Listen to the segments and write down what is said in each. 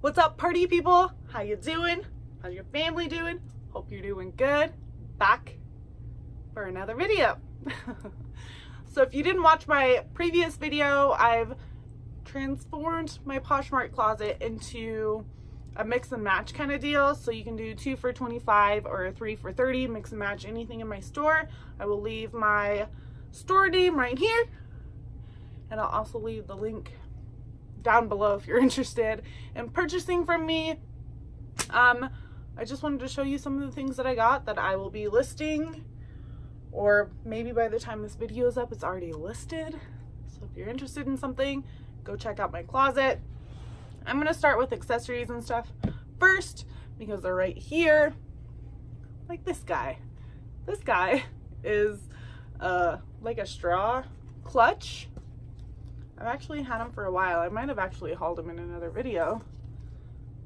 What's up party people? How you doing? How's your family doing? Hope you're doing good. Back for another video. so if you didn't watch my previous video, I've transformed my Poshmark closet into a mix and match kind of deal. So you can do two for 25 or three for 30, mix and match anything in my store. I will leave my store name right here. And I'll also leave the link down below if you're interested in purchasing from me. Um, I just wanted to show you some of the things that I got that I will be listing or maybe by the time this video is up, it's already listed. So if you're interested in something, go check out my closet. I'm gonna start with accessories and stuff first because they're right here. Like this guy. This guy is uh, like a straw clutch I've actually had him for a while. I might have actually hauled him in another video,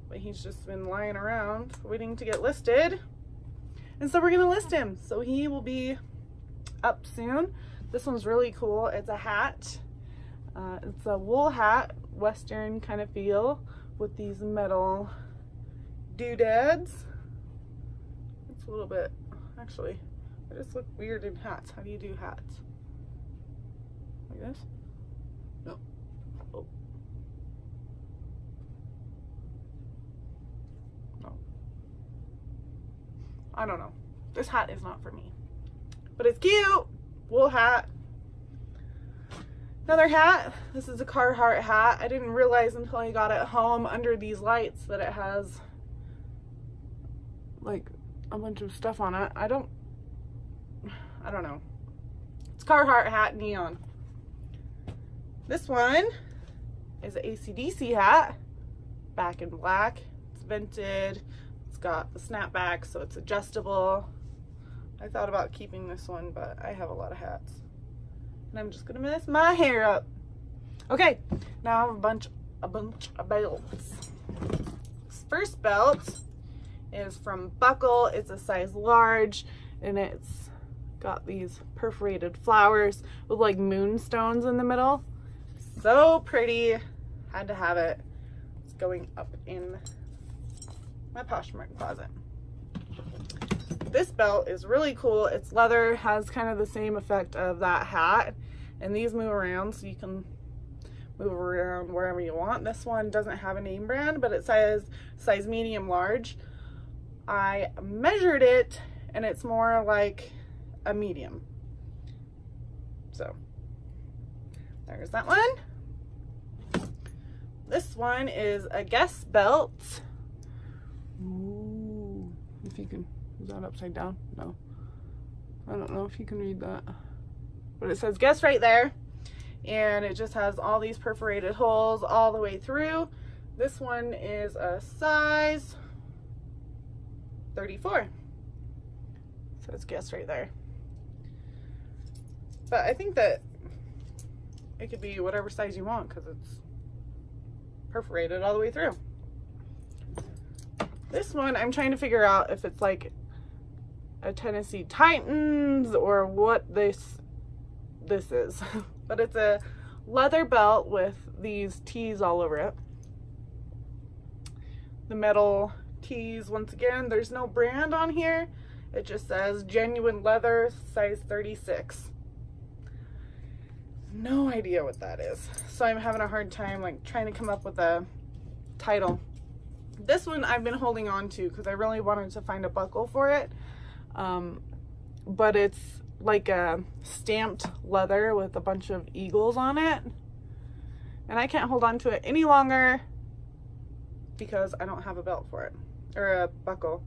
but he's just been lying around waiting to get listed. And so we're gonna list him. So he will be up soon. This one's really cool. It's a hat. Uh, it's a wool hat, Western kind of feel with these metal doodads. It's a little bit, actually, I just look weird in hats. How do you do hats? Like this? I don't know. This hat is not for me. But it's cute. Wool hat. Another hat. This is a Carhartt hat. I didn't realize until I got it home under these lights that it has like a bunch of stuff on it. I don't, I don't know. It's Carhartt hat neon. This one is an ACDC hat, back in black. It's vented got the snapback, so it's adjustable. I thought about keeping this one, but I have a lot of hats. And I'm just gonna mess my hair up. Okay, now I have a bunch, a bunch of belts. This first belt is from Buckle. It's a size large, and it's got these perforated flowers with like moonstones in the middle. So pretty. Had to have it. It's going up in my Poshmark closet. This belt is really cool. It's leather, has kind of the same effect of that hat. And these move around so you can move around wherever you want. This one doesn't have a name brand, but it says size medium large. I measured it and it's more like a medium. So there's that one. This one is a Guess belt. If you can, is that upside down? No. I don't know if you can read that. But it says guess right there. And it just has all these perforated holes all the way through. This one is a size 34. So it's guess right there. But I think that it could be whatever size you want because it's perforated all the way through. This one, I'm trying to figure out if it's like a Tennessee Titans or what this this is. but it's a leather belt with these T's all over it. The metal T's, once again, there's no brand on here. It just says genuine leather, size 36. No idea what that is. So I'm having a hard time like trying to come up with a title. This one I've been holding on to because I really wanted to find a buckle for it. Um, but it's like a stamped leather with a bunch of eagles on it. And I can't hold on to it any longer because I don't have a belt for it or a buckle.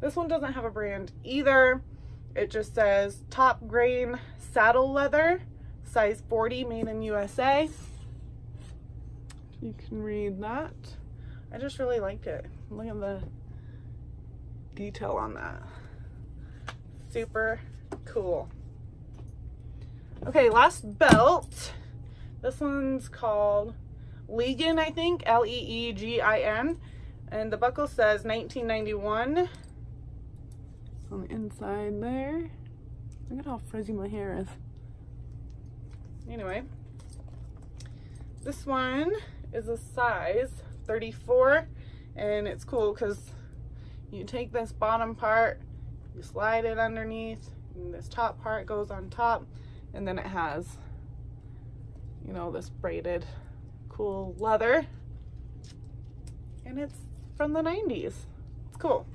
This one doesn't have a brand either. It just says top grain saddle leather, size 40, made in USA. You can read that. I just really liked it. Look at the detail on that. Super cool. Okay, last belt. This one's called Leegin, I think, L-E-E-G-I-N. And the buckle says 1991 on the inside there. Look at how frizzy my hair is. Anyway, this one is a size 34 and it's cool because you take this bottom part you slide it underneath and this top part goes on top and then it has you know this braided cool leather. And it's from the 90s it's cool.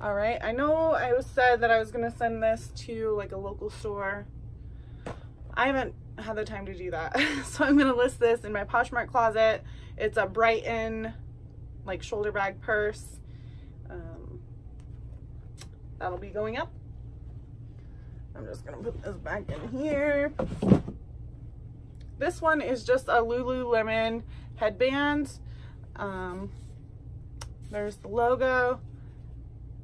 All right I know I was said that I was gonna send this to like a local store. I haven't had the time to do that. So I'm gonna list this in my Poshmark closet. It's a Brighton like shoulder bag purse. Um, that'll be going up. I'm just gonna put this back in here. This one is just a Lululemon headband. Um, there's the logo.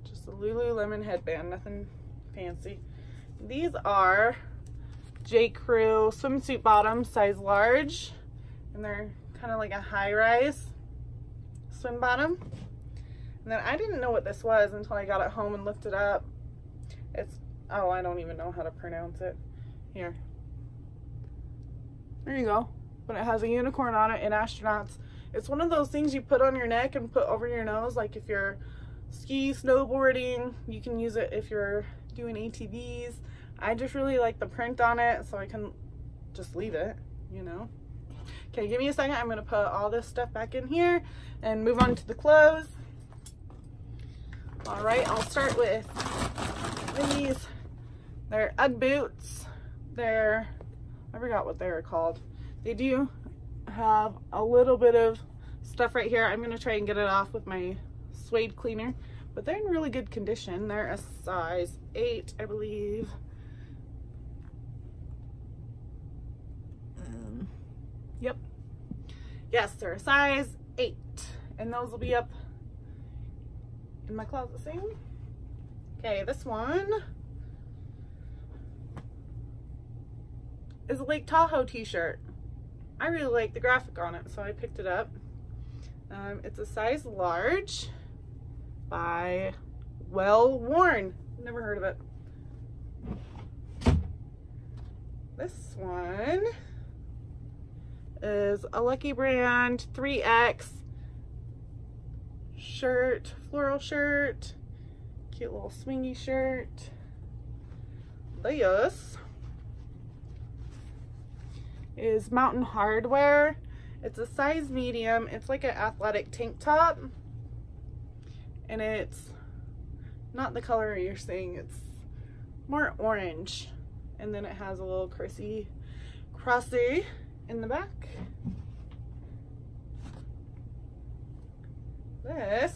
Just a Lululemon headband nothing fancy. These are J. Crew swimsuit bottoms size large and they're kind of like a high-rise swim bottom. And then I didn't know what this was until I got it home and looked it up. It's, oh, I don't even know how to pronounce it. Here. There you go. But it has a unicorn on it in astronauts. It's one of those things you put on your neck and put over your nose. Like if you're ski, snowboarding, you can use it if you're doing ATVs. I just really like the print on it, so I can just leave it, you know. Okay, give me a second. I'm going to put all this stuff back in here and move on to the clothes. All right, I'll start with these. They're Ugg boots. They're, I forgot what they're called. They do have a little bit of stuff right here. I'm going to try and get it off with my suede cleaner, but they're in really good condition. They're a size 8, I believe. Yes, they're a size 8. And those will be up in my closet soon. Okay, this one is a Lake Tahoe t-shirt. I really like the graphic on it, so I picked it up. Um, it's a size large by Well Worn. Never heard of it. This one is a Lucky Brand 3X shirt, floral shirt, cute little swingy shirt. This is Mountain Hardwear. It's a size medium. It's like an athletic tank top. And it's not the color you're seeing. It's more orange. And then it has a little Chrissy crossy in the back. This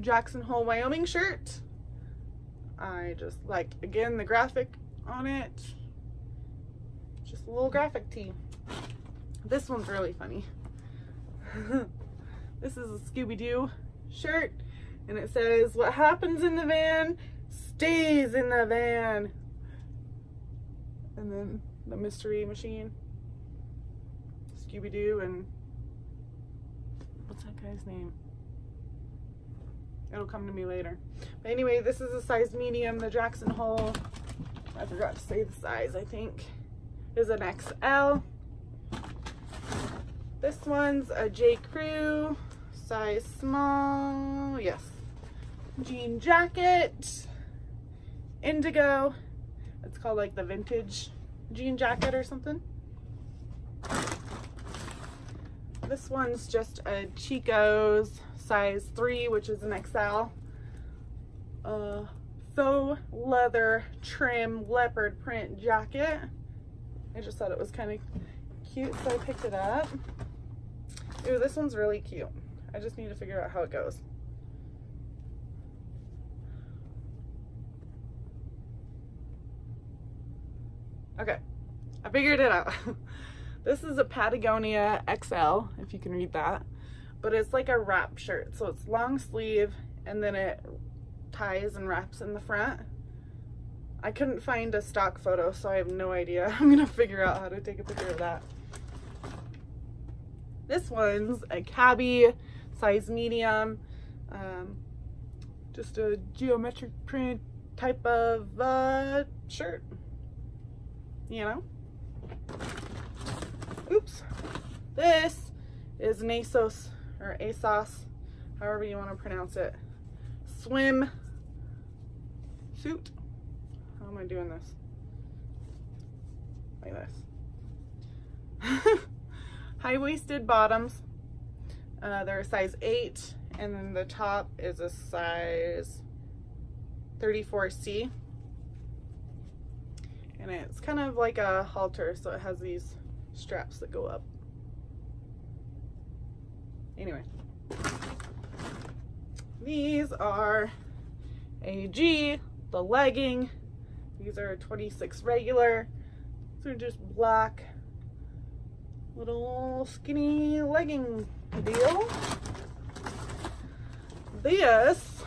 Jackson Hole, Wyoming shirt. I just like, again, the graphic on it. Just a little graphic tee. This one's really funny. this is a Scooby-Doo shirt and it says, what happens in the van stays in the van and then the Mystery Machine, Scooby-Doo, and what's that guy's name? It'll come to me later. But anyway, this is a size medium. The Jackson Hole, I forgot to say the size, I think, is an XL. This one's a J. Crew, size small, yes. Jean jacket, indigo, it's called like the vintage jean jacket or something. This one's just a Chico's size 3, which is an XL. Uh, faux leather trim leopard print jacket. I just thought it was kind of cute, so I picked it up. Ooh, this one's really cute. I just need to figure out how it goes. Okay, I figured it out. this is a Patagonia XL, if you can read that. But it's like a wrap shirt. So it's long sleeve and then it ties and wraps in the front. I couldn't find a stock photo, so I have no idea. I'm gonna figure out how to take a picture of that. This one's a Cabi, size medium. Um, just a geometric print type of uh, shirt you know? Oops. This is an ASOS or ASOS, however you want to pronounce it, swim suit. How am I doing this? Like this. High-waisted bottoms. Uh, they're a size 8 and then the top is a size 34C. And it's kind of like a halter, so it has these straps that go up. Anyway, these are AG, the legging. These are 26 regular. These are just black little skinny legging deal. This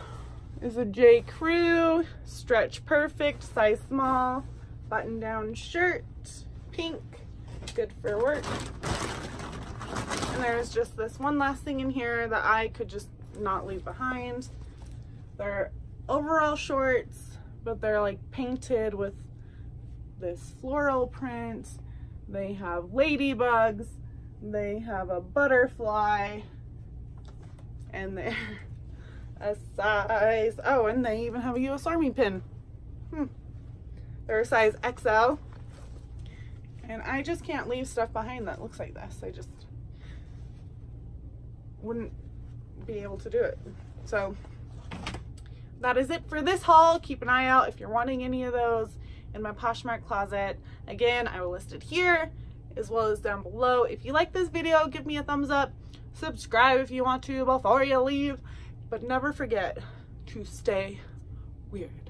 is a J. Crew stretch perfect size small button down shirt pink good for work and there's just this one last thing in here that I could just not leave behind they're overall shorts but they're like painted with this floral print they have ladybugs they have a butterfly and they're a size, oh, and they even have a U.S. Army pin. Hmm. They're a size XL. And I just can't leave stuff behind that looks like this. I just wouldn't be able to do it. So that is it for this haul. Keep an eye out if you're wanting any of those in my Poshmark closet. Again, I will list it here as well as down below. If you like this video, give me a thumbs up. Subscribe if you want to before you leave. But never forget to stay weird.